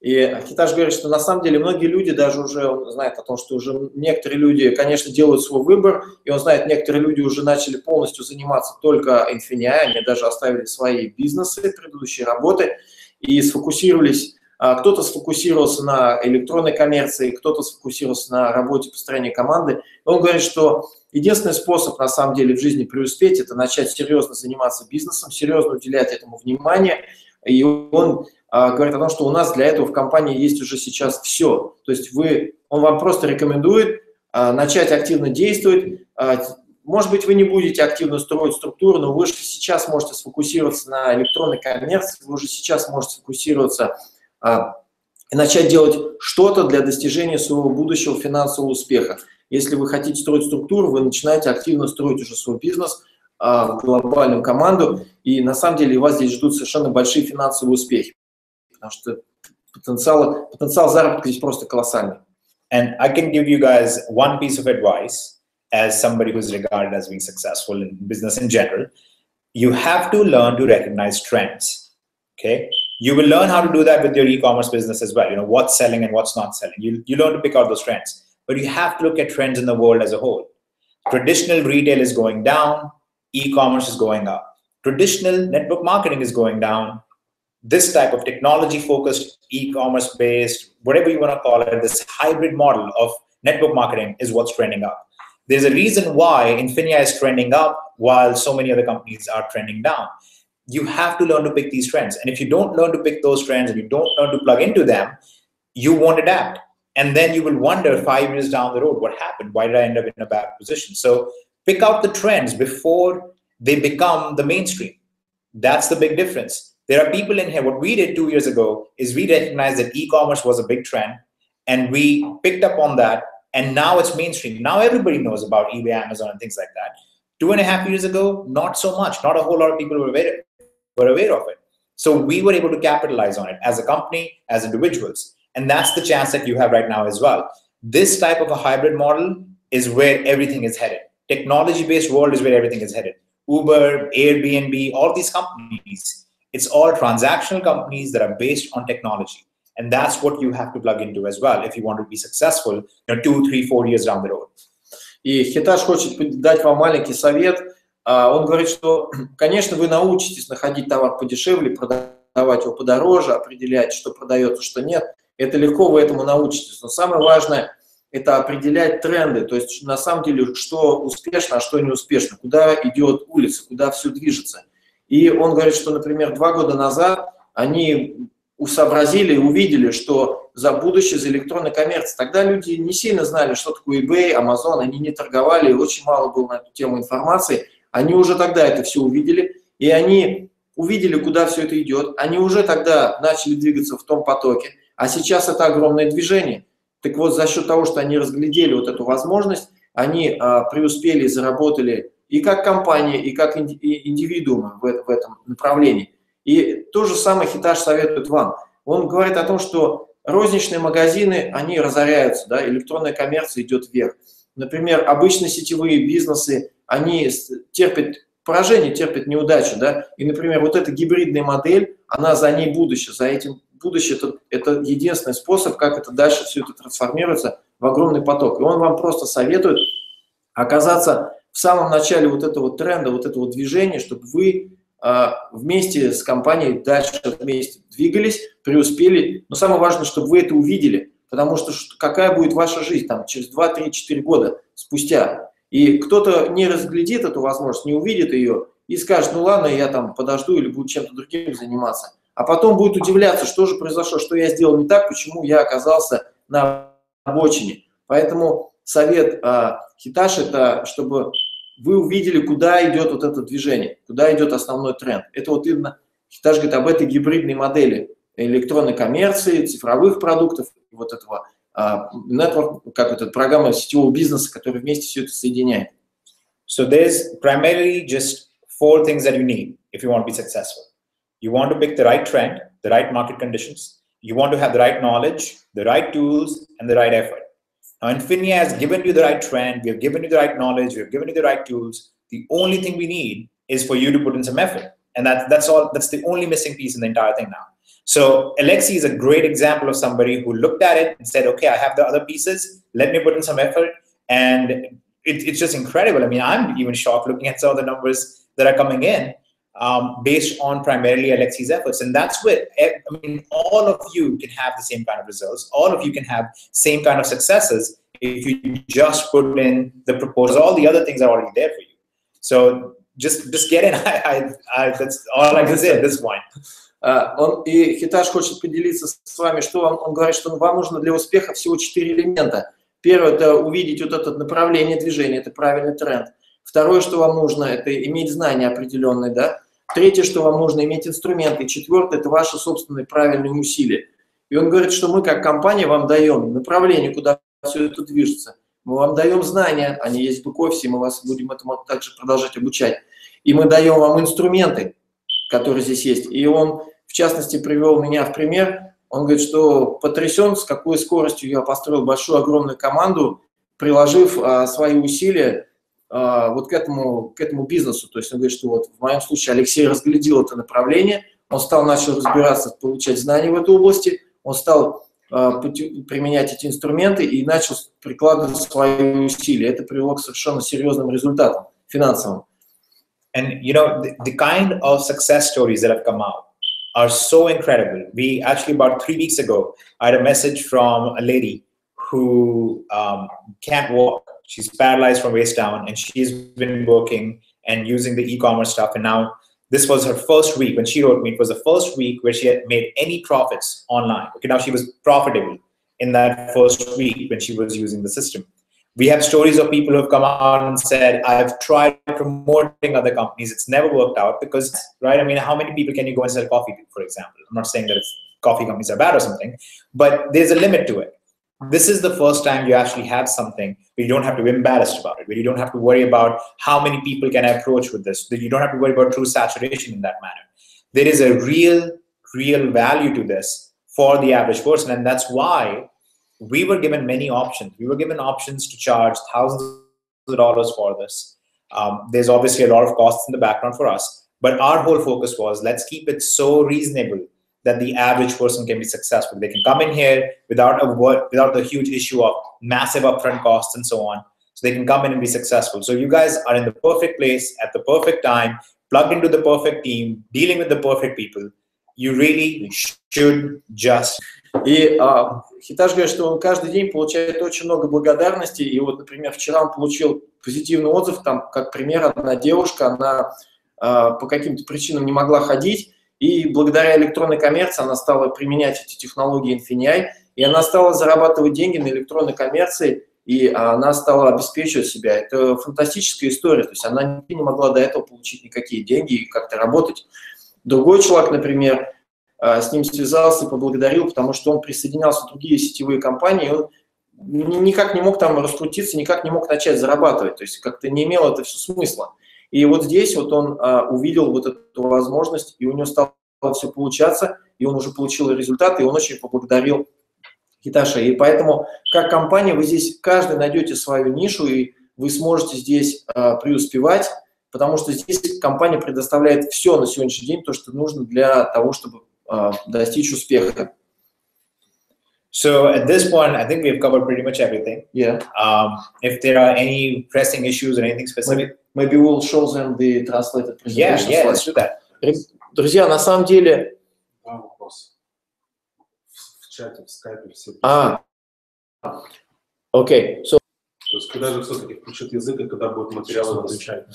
И Хиташ говорит, что на самом деле многие люди даже уже он знает о том, что уже некоторые люди, конечно, делают свой выбор, и он знает, некоторые люди уже начали полностью заниматься только Infinia, они даже оставили свои бизнесы, предыдущие работы, и сфокусировались, а, кто-то сфокусировался на электронной коммерции, кто-то сфокусировался на работе построения команды. Он говорит, что Единственный способ, на самом деле, в жизни преуспеть – это начать серьезно заниматься бизнесом, серьезно уделять этому внимание. И он а, говорит о том, что у нас для этого в компании есть уже сейчас все. То есть вы, он вам просто рекомендует а, начать активно действовать. А, может быть, вы не будете активно строить структуру, но вы же сейчас можете сфокусироваться на электронной коммерции, вы уже сейчас можете сфокусироваться а, и начать делать что-то для достижения своего будущего финансового успеха. Если вы хотите строить структуру, вы начинаете активно строить уже свой бизнес, а, глобальную команду, и на самом деле вас здесь ждут совершенно большие финансовые успехи, потому что потенциал, потенциал заработка здесь просто колоссальный. And I can give you guys one piece of advice as somebody who's regarded as being successful in business in general. You have to learn to recognize trends. Okay. You will learn how to do that with your e-commerce business as well. You know what's selling and what's not selling. You, you learn to pick out those trends but you have to look at trends in the world as a whole. Traditional retail is going down, e-commerce is going up. Traditional network marketing is going down. This type of technology focused, e-commerce based, whatever you want to call it, this hybrid model of network marketing is what's trending up. There's a reason why Infinia is trending up while so many other companies are trending down. You have to learn to pick these trends. And if you don't learn to pick those trends and you don't learn to plug into them, you won't adapt and then you will wonder five years down the road what happened? Why did i end up in a bad position? So pick out the trends before they become the mainstream. That's the big difference. There are people in here what we did two years ago is we recognized that e-commerce was a big trend and we picked up on that and now it's mainstream. Now everybody knows about ebay amazon and things like that. Two and a half years ago not so much. Not a whole lot of people were aware, were aware of it. So we were able to capitalize on it as a company as individuals and that's the chance that you have right now as well. This type of a hybrid model is where everything is headed. Technology based world is where everything is headed. Uber, Airbnb, all these companies, it's all transactional companies that are based on technology. And that's what you have to plug into as well if you want to be successful you know, two, three, four years down the road. И Хиташ хочет дать вам маленький совет. Он говорит, что, конечно, вы научитесь находить товар подешевле, продавать его подороже, определять, что продается, что нет. Это легко вы этому научитесь. Но самое важное – это определять тренды, то есть на самом деле, что успешно, а что не успешно, куда идет улица, куда все движется. И он говорит, что, например, два года назад они сообразили и увидели, что за будущее, за электронной коммерцией. Тогда люди не сильно знали, что такое eBay, Amazon, они не торговали, очень мало было на эту тему информации. Они уже тогда это все увидели, и они увидели, куда все это идет. Они уже тогда начали двигаться в том потоке, а сейчас это огромное движение. Так вот, за счет того, что они разглядели вот эту возможность, они а, преуспели и заработали и как компания, и как индивидуумы в, в этом направлении. И то же самое Хитаж советует вам. Он говорит о том, что розничные магазины, они разоряются, да, электронная коммерция идет вверх. Например, обычные сетевые бизнесы, они терпят поражение, терпят неудачу, да, и, например, вот эта гибридная модель, она за ней будущее, за этим будущее, это, это единственный способ, как это дальше все это трансформируется в огромный поток. И он вам просто советует оказаться в самом начале вот этого тренда, вот этого движения, чтобы вы а, вместе с компанией дальше вместе двигались, преуспели. Но самое важное, чтобы вы это увидели, потому что какая будет ваша жизнь там через 2, 3, 4 года спустя. И кто-то не разглядит эту возможность, не увидит ее и скажет, ну ладно, я там подожду или буду чем-то другим заниматься. А потом будет удивляться, что же произошло, что я сделал не так, почему я оказался на обочине. Поэтому совет э, Хиташ это, чтобы вы увидели, куда идет вот это движение, куда идет основной тренд. Это вот именно, Хитаж говорит об этой гибридной модели электронной коммерции, цифровых продуктов, вот этого uh, network, как это, программа сетевого бизнеса, которая вместе все это соединяет. So there's primarily just four things that you need if you want to be successful. You want to pick the right trend, the right market conditions. You want to have the right knowledge, the right tools, and the right effort. Now, Infinia has given you the right trend, we have given you the right knowledge, we have given you the right tools. The only thing we need is for you to put in some effort. And that, that's all, that's the only missing piece in the entire thing now. So Alexi is a great example of somebody who looked at it and said, okay, I have the other pieces, let me put in some effort. And it, it's just incredible. I mean, I'm even shocked looking at some of the numbers that are coming in um, based on primarily Alexi's efforts. And that's where, I mean, all of you can have the same kind of results. All of you can have same kind of successes if you just put in the proposal. All the other things are already there for you. So just, just get in. I, I, I, that's all I can say at this point. Uh, он, и Хиташ хочет поделиться с вами, что он, он говорит, что вам нужно для успеха всего четыре элемента. Первое – это увидеть вот это направление движения, это правильный тренд. Второе, что вам нужно, это иметь знания определенные, да. Третье, что вам нужно, иметь инструменты. Четвертое, это ваши собственные правильные усилия. И он говорит, что мы как компания вам даем направление, куда все это движется. Мы вам даем знания, они есть в бэк-офисе, мы вас будем этому также продолжать обучать. И мы даем вам инструменты, которые здесь есть. И он, в частности, привел меня в пример. Он говорит, что потрясен, с какой скоростью я построил большую, огромную команду, приложив а, свои усилия вот к этому, к этому бизнесу. То есть он говорит, что вот в моем случае Алексей разглядел это направление, он стал, начал разбираться, получать знания в этой области, он стал а, применять эти инструменты и начал прикладывать свои усилия. Это привело к совершенно серьезным результатам финансовым. And you know, the, the kind of success stories that have come out are so incredible. We actually, about three weeks ago, I had a message from a lady who um, can't walk she's paralyzed from waist down and she's been working and using the e-commerce stuff. And now this was her first week. When she wrote me it was the first week where she had made any profits online. Okay now she was profitable in that first week when she was using the system. We have stories of people who have come out and said i've tried promoting other companies. It's never worked out because right i mean how many people can you go and sell coffee to for example? I'm not saying that coffee companies are bad or something but there's a limit to it this is the first time you actually have something where you don't have to be embarrassed about it, where you don't have to worry about how many people can I approach with this, that you don't have to worry about true saturation in that manner. There is a real, real value to this for the average person. And that's why we were given many options. We were given options to charge thousands of dollars for this. Um, there's obviously a lot of costs in the background for us, but our whole focus was let's keep it so reasonable that the average person can be successful. They can come in here without a without the huge issue of massive upfront costs and so on. So they can come in and be successful. So you guys are in the perfect place at the perfect time, plugged into the perfect team, dealing with the perfect people. You really should just. И а, Хитаж говорит, что он каждый день получает очень много благодарности. И вот, например, вчера он получил позитивный отзыв, там, как пример, одна девушка, она а, по каким-то причинам не могла ходить, И благодаря электронной коммерции она стала применять эти технологии Infinii, и она стала зарабатывать деньги на электронной коммерции, и она стала обеспечивать себя. Это фантастическая история, то есть она не могла до этого получить никакие деньги и как-то работать. Другой человек, например, а, с ним связался и поблагодарил, потому что он присоединялся в другие сетевые компании, он никак не мог там раскрутиться, никак не мог начать зарабатывать, то есть как-то не имело это все смысла. И вот здесь вот он а, увидел вот эту возможность, и у него стало все получаться, и он уже получил результаты, и он очень поблагодарил Хиташа. И поэтому, как компания, вы здесь каждый найдете свою нишу, и вы сможете здесь а, преуспевать, потому что здесь компания предоставляет все на сегодняшний день, то, что нужно для того, чтобы а, достичь успеха. So at this point, I think we've covered pretty much everything. Yeah. Um, if there are any pressing issues or anything specific, maybe, we'll show them the translated presentation. Yeah, yeah, let's do that. Друзья, на самом деле. Вопрос. В чате, в скайпе все. А. Окей. Okay. So то есть когда же все-таки включат язык, и когда будут материалы изучать?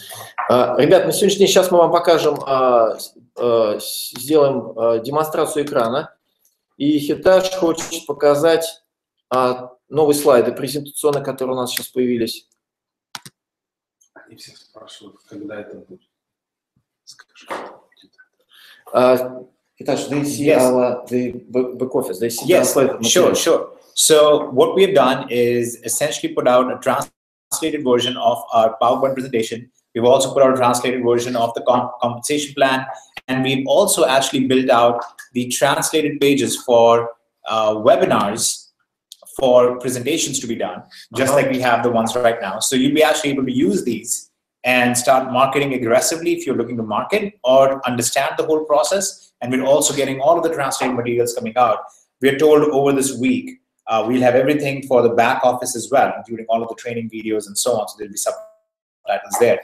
А, ребят, на сегодняшний день сейчас мы вам покажем, а, а, сделаем демонстрацию экрана. И Хиташ хочет показать новые слайды презентационные, которые у нас сейчас появились. Они все спрашивают, когда это будет. Скажи. Hitachi, they see yes. our the back office. They see yes, sure, sure. So what we've done is essentially put out a translated version of our PowerPoint presentation. We've also put out a translated version of the comp compensation plan. And we've also actually built out the translated pages for uh, webinars for presentations to be done, just uh -huh. like we have the ones right now. So you'll be actually able to use these and start marketing aggressively if you're looking to market or understand the whole process. And we're also getting all of the translated materials coming out. We're told over this week uh, we'll have everything for the back office as well, including all of the training videos and so on. So there'll be subtitles there.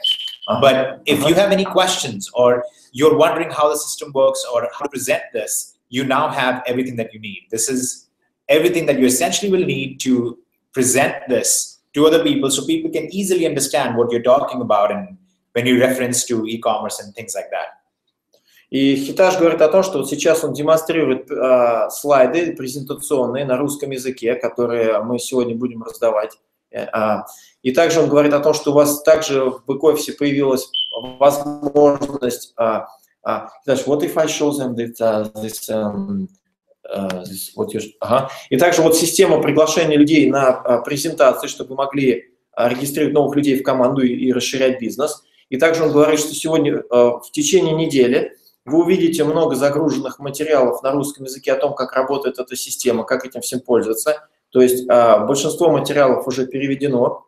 Uh-huh. But if you have any questions or you're wondering how the system works or how to present this, you now have everything that you need. This is everything that you essentially will need to present this to other people so people can easily understand what you're talking about and when you reference to e-commerce and things like that. И Хитаж говорит о том, что вот сейчас он демонстрирует э, слайды презентационные на русском языке, которые мы сегодня будем раздавать. Э, и также он говорит о том, что у вас также в бэк-офисе появилась возможность э, uh, what if I show them that, uh, this, um, this, what you, ага. И также вот система приглашения людей на uh, презентации, чтобы могли uh, регистрировать новых людей в команду и, и расширять бизнес. И также он говорит, что сегодня uh, в течение недели вы увидите много загруженных материалов на русском языке о том, как работает эта система, как этим всем пользоваться. То есть а, большинство материалов уже переведено,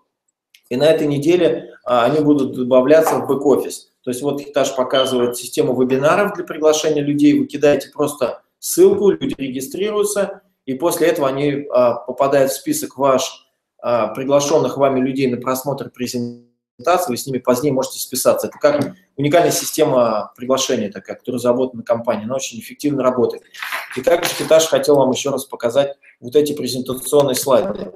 и на этой неделе а, они будут добавляться в бэк-офис. То есть вот Хитаж показывает систему вебинаров для приглашения людей. Вы кидаете просто ссылку, люди регистрируются, и после этого они а, попадают в список ваш приглашенных вами людей на просмотр презентации вы с ними позднее можете списаться. Это как уникальная система приглашения такая, которая заработана компанией, она очень эффективно работает. И также Хитаж хотел вам еще раз показать вот эти презентационные слайды.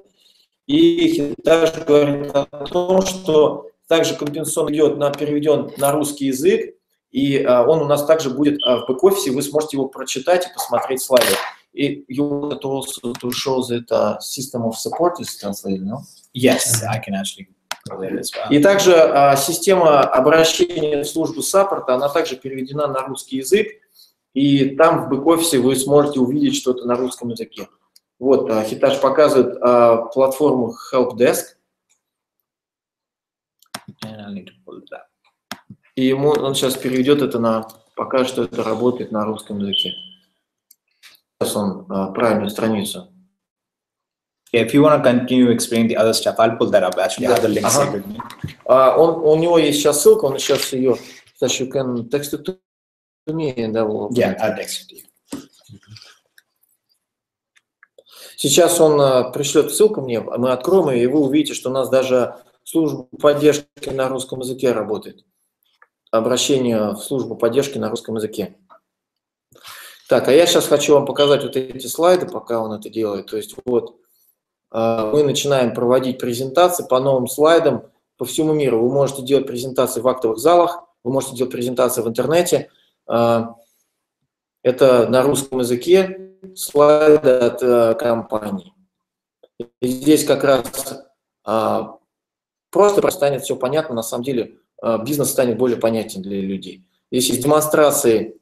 И Хитаж говорит о том, что также компенсационный идет на, переведен на русский язык, и а, он у нас также будет а, в бэк-офисе, вы сможете его прочитать и посмотреть слайды. И you want also to show that uh, system of support is translated, no? Yes, I can actually и также а, система обращения в службу саппорта, она также переведена на русский язык, и там в бэк-офисе вы сможете увидеть что-то на русском языке. Вот, а, Хитаж показывает а, платформу Help Desk. И ему он сейчас переведет это на, покажет, что это работает на русском языке. Сейчас он а, правильную страницу. Yeah, if you want to continue explain the other stuff, I'll pull that up. Actually, да. I have the link ага. Uh, он, у него есть сейчас ссылка, он сейчас ее, кстати, you can text it to me, да, will Yeah, I'll text it to you. Сейчас он uh, пришлет ссылку мне, мы откроем ее, и вы увидите, что у нас даже служба поддержки на русском языке работает. Обращение в службу поддержки на русском языке. Так, а я сейчас хочу вам показать вот эти слайды, пока он это делает. То есть вот а, мы начинаем проводить презентации по новым слайдам по всему миру. Вы можете делать презентации в актовых залах, вы можете делать презентации в интернете. А, Это на русском языке слайды от э, компании. И здесь как раз просто станет все понятно, на самом деле бизнес станет более понятен для людей. Здесь есть демонстрации,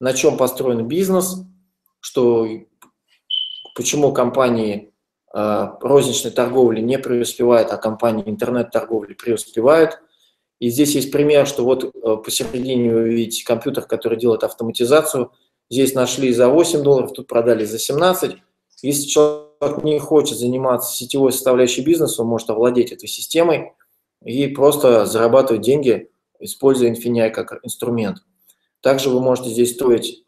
на чем построен бизнес, что почему компании э, розничной торговли не преуспевают, а компании интернет-торговли преуспевают. И здесь есть пример, что вот э, посередине вы видите компьютер, который делает автоматизацию. Здесь нашли за 8 долларов, тут продали за 17. Если человек не хочет заниматься сетевой составляющей бизнеса, он может овладеть этой системой и просто зарабатывать деньги, используя Infineon как инструмент. Также вы можете здесь строить,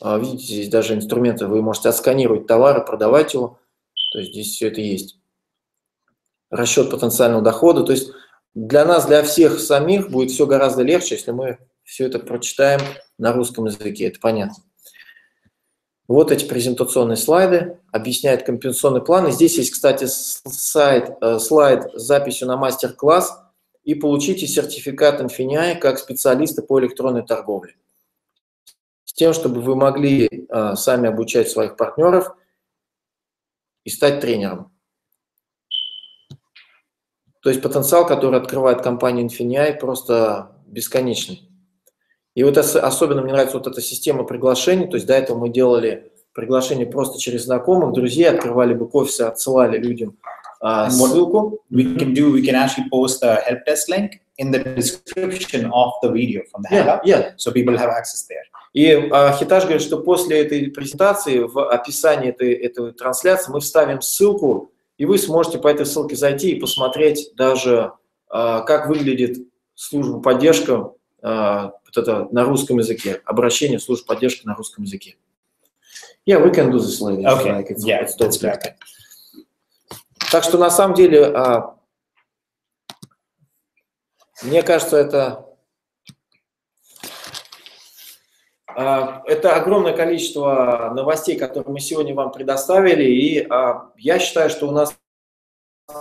а, видите, здесь даже инструменты, вы можете отсканировать товар и продавать его. То есть здесь все это есть. Расчет потенциального дохода. То есть для нас, для всех самих будет все гораздо легче, если мы все это прочитаем на русском языке. Это понятно. Вот эти презентационные слайды объясняют компенсационный план. И здесь есть, кстати, сайт, э, слайд с записью на мастер-класс. И получите сертификат Infineon как специалиста по электронной торговле. С тем, чтобы вы могли э, сами обучать своих партнеров и стать тренером. То есть потенциал, который открывает компания Infineon, просто бесконечный. И вот особенно мне нравится вот эта система приглашений. То есть до этого мы делали приглашение просто через знакомых, друзей, открывали бы офисы, отсылали людям а, ссылку. We can do, we can actually post a help desk link in the description of the video from the yeah, yeah. so people have access there. И а, Хитаж говорит, что после этой презентации в описании этой, этой трансляции мы вставим ссылку, и вы сможете по этой ссылке зайти и посмотреть даже, а, как выглядит служба поддержки вот это на русском языке, обращение в службу поддержки на русском языке. Yeah, we can do this later. Okay. Like it's, yeah, it's that's great. Так что на самом деле, а, мне кажется, это а, это огромное количество новостей, которые мы сегодня вам предоставили, и а, я считаю, что у нас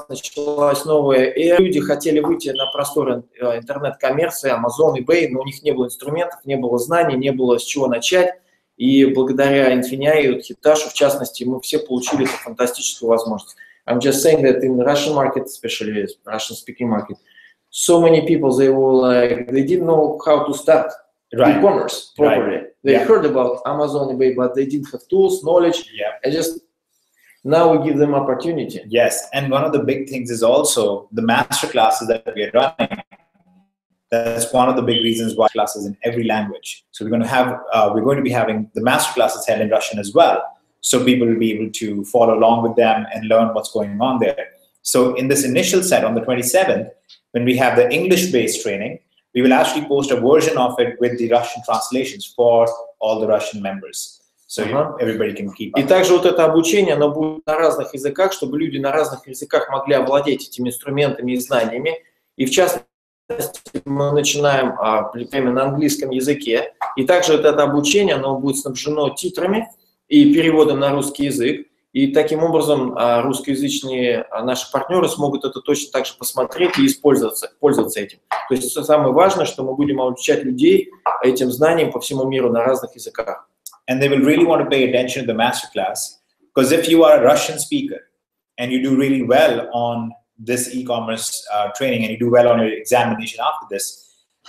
началась новая эра. Люди хотели выйти на просторы э, интернет-коммерции, Amazon, eBay, но у них не было инструментов, не было знаний, не было с чего начать. И благодаря Infinia и Хиташу, в частности, мы все получили эту фантастическую возможность. I'm just saying that in the Russian market, especially Russian-speaking market, so many people, they were like, they didn't know how to start right. e-commerce properly. Right. They yeah. heard about Amazon, eBay, but they didn't have tools, knowledge. Yeah. And just now we give them opportunity. Yes, and one of the big things is also the master classes that we are running. That's one of the big reasons why classes in every language. So we're going to have, uh, we're going to be having the master classes held in Russian as well. So people will be able to follow along with them and learn what's going on there. So in this initial set on the 27th, when we have the English-based training, we will actually post a version of it with the Russian translations for all the Russian members. So everybody can keep up. И также вот это обучение, оно будет на разных языках, чтобы люди на разных языках могли овладеть этими инструментами и знаниями. И в частности, мы начинаем а, на английском языке. И также вот это обучение, оно будет снабжено титрами и переводом на русский язык. И таким образом а, русскоязычные а, наши партнеры смогут это точно так же посмотреть и использоваться, пользоваться этим. То есть самое важное, что мы будем обучать людей этим знаниям по всему миру на разных языках. And they will really want to pay attention to the masterclass. Because if you are a Russian speaker and you do really well on this e-commerce uh, training and you do well on your examination after this,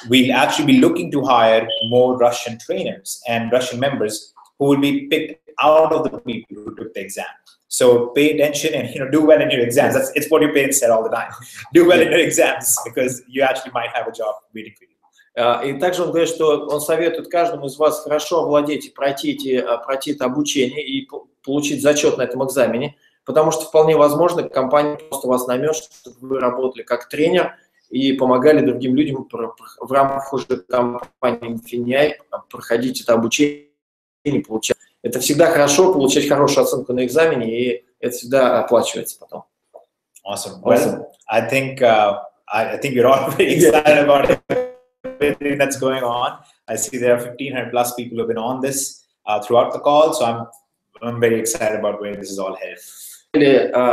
we'll actually be looking to hire more Russian trainers and Russian members who will be picked out of the people who took the exam. So pay attention and you know do well in your exams. That's it's what your parents said all the time. Do well in your exams because you actually might have a job waiting for you. А, и также он говорит, что он советует каждому из вас хорошо овладеть и пройти, эти, а, пройти это обучение и получить зачет на этом экзамене, потому что вполне возможно, компания просто вас наймет, чтобы вы работали как тренер и помогали другим людям в рамках уже компании Infineon проходить это обучение и получать. Это всегда хорошо, получать хорошую оценку на экзамене, и это всегда оплачивается потом. Awesome. Well, I think uh, I think you're all very excited about it. Everything that's going on. I see there are 1,500 plus people who have been on this uh, throughout the call, so I'm I'm very excited about where this is all headed.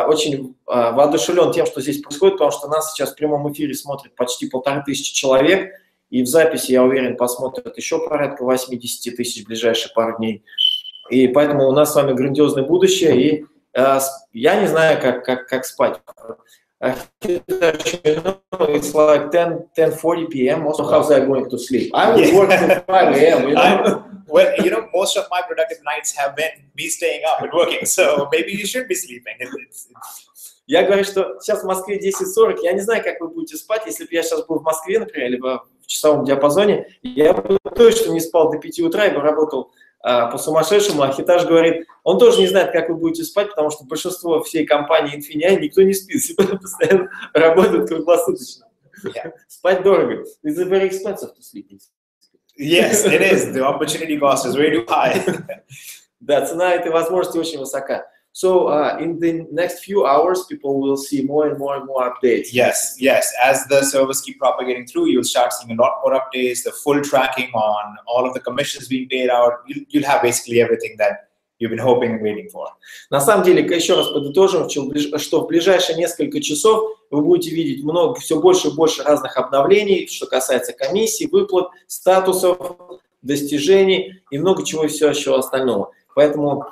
Очень воодушевлен тем, что здесь происходит, потому что нас сейчас в прямом эфире смотрит почти полторы тысячи человек, И в записи, я уверен, посмотрят еще порядка 80 тысяч в ближайшие пару дней. И поэтому у нас с вами грандиозное будущее. И э, я не знаю, как, как, как спать. It's like 10, 10.40 p.m. Also, how they going to sleep? I will work till 5 a.m., you know? Well, you know, most of my productive nights have been me staying up and working, so maybe you should be sleeping. It's, it's, Я говорю, что сейчас в Москве 10.40, я не знаю, как вы будете спать, если бы я сейчас был в Москве, например, либо в часовом диапазоне, я бы точно не спал до 5 утра и бы работал а, по-сумасшедшему, а Хитаж говорит, он тоже не знает, как вы будете спать, потому что большинство всей компании Infineon никто не спит, все постоянно работают круглосуточно. Yeah. Спать дорого. It's very expensive to sleep. Yes, it is. The opportunity cost is very high. да, цена этой возможности очень высока. So uh, in the next few hours, people will see more and more and more updates. Yes, yes. As the servers keep propagating through, you'll start seeing a lot more updates, the full tracking on all of the commissions being paid out. You'll, you'll have basically everything that you've been hoping and waiting for. На самом деле, еще раз подытожим, что в ближайшие несколько часов вы будете видеть много, все больше и больше разных обновлений, что касается комиссий, выплат, статусов, достижений и много чего все еще остального. Поэтому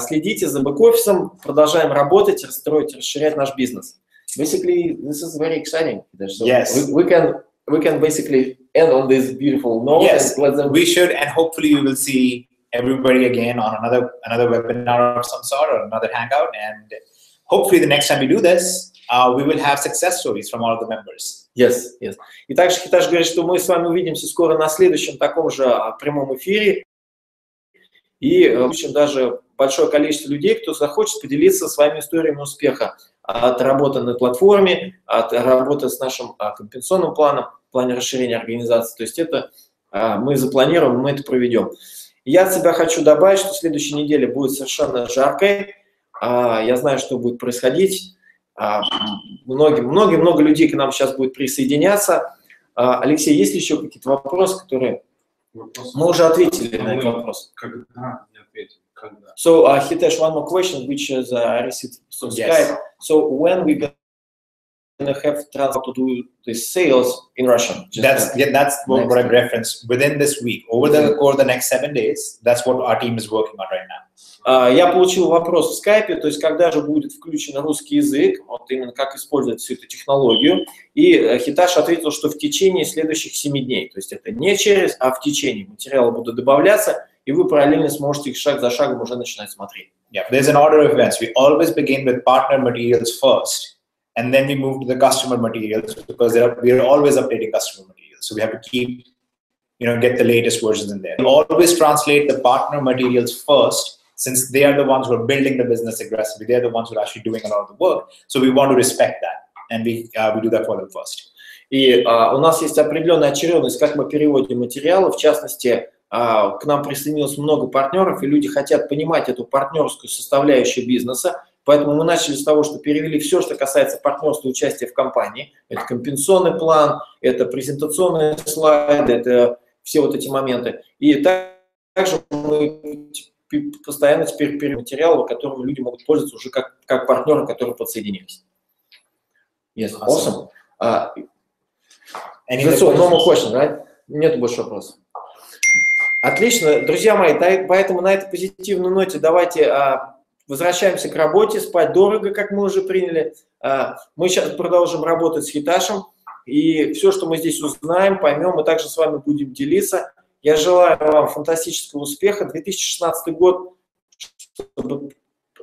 следите за бэк-офисом, продолжаем работать, строить, расширять наш бизнес. Basically, this is very exciting. So yes. We, we, can we can basically end on this beautiful note. Yes, we should, and hopefully we will see everybody again on another another webinar of some sort or another hangout. And hopefully the next time we do this, uh, we will have success stories from all of the members. Yes, yes. И также Хиташ говорит, что мы с вами увидимся скоро на следующем таком же прямом эфире. И, в общем, даже большое количество людей, кто захочет поделиться своими историями успеха от работы на платформе, от работы с нашим а, компенсационным планом, в плане расширения организации. То есть это а, мы запланируем, мы это проведем. Я от себя хочу добавить, что следующая неделя будет совершенно жаркой. А, я знаю, что будет происходить. Многим, многим, много людей к нам сейчас будет присоединяться. Алексей, есть ли еще какие-то вопросы, которые... Вопрос. Мы уже ответили на этот вопрос. Когда не ответили? So uh, Hitesh, one more question, which is uh, I received from yes. Skype. So when we gonna have transfer to do the sales in Russian? that's yeah, that's what, what I referenced within this week. Over the over the next seven days, that's what our team is working on right now. Uh, я получил вопрос в скайпе, то есть когда же будет включен русский язык, вот именно как использовать всю эту технологию. И Хиташ ответил, что в течение следующих семи дней. То есть это не через, а в течение материалы будут добавляться и вы параллельно сможете их шаг за шагом уже начинать смотреть. Yeah, there's an order of events. We always begin with partner materials first, and then we move to the customer materials because are, we are always updating customer materials. So we have to keep, you know, get the latest versions in there. We always translate the partner materials first, since they are the ones who are building the business aggressively. They're the ones who are actually doing a lot of the work. So we want to respect that, and we uh, we do that for them first. И uh, у нас есть определенная очередность, как мы переводим материалы, в частности, А, к нам присоединилось много партнеров, и люди хотят понимать эту партнерскую составляющую бизнеса, Поэтому мы начали с того, что перевели все, что касается партнерства и участия в компании. Это компенсационный план, это презентационные слайды, это все вот эти моменты. И также мы постоянно теперь переводим материалы, которыми люди могут пользоваться уже как, как партнеры, которые подсоединились. Yes, awesome. Uh, that's all, no more question, right? Нет больше вопросов. Отлично, друзья мои, поэтому на этой позитивной ноте давайте а, возвращаемся к работе, спать дорого, как мы уже приняли. А, мы сейчас продолжим работать с Хиташем, и все, что мы здесь узнаем, поймем, мы также с вами будем делиться. Я желаю вам фантастического успеха. 2016 год, чтобы,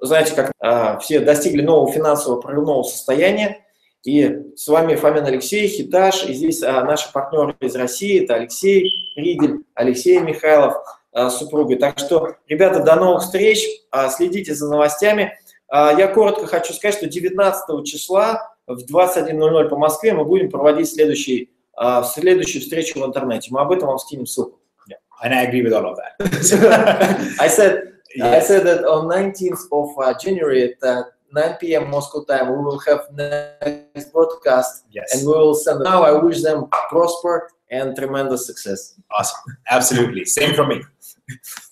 знаете, как а, все достигли нового финансового прорывного состояния, и с вами Фомин Алексей, Хиташ, и здесь а, наши партнеры из России, это Алексей Ридель, Алексей Михайлов а, с супругой. Так что, ребята, до новых встреч, а, следите за новостями. А, я коротко хочу сказать, что 19 числа в 21.00 по Москве мы будем проводить следующий, а, следующую встречу в интернете. Мы об этом вам скинем ссылку. Yeah. And I agree with all of that. I said, yes. I said that on 19th of uh, January at uh, 9 p.m. Moscow time, we will have next broadcast. Yes. And we will send. Now I wish them prosper and tremendous success. Awesome. Absolutely. Same from me.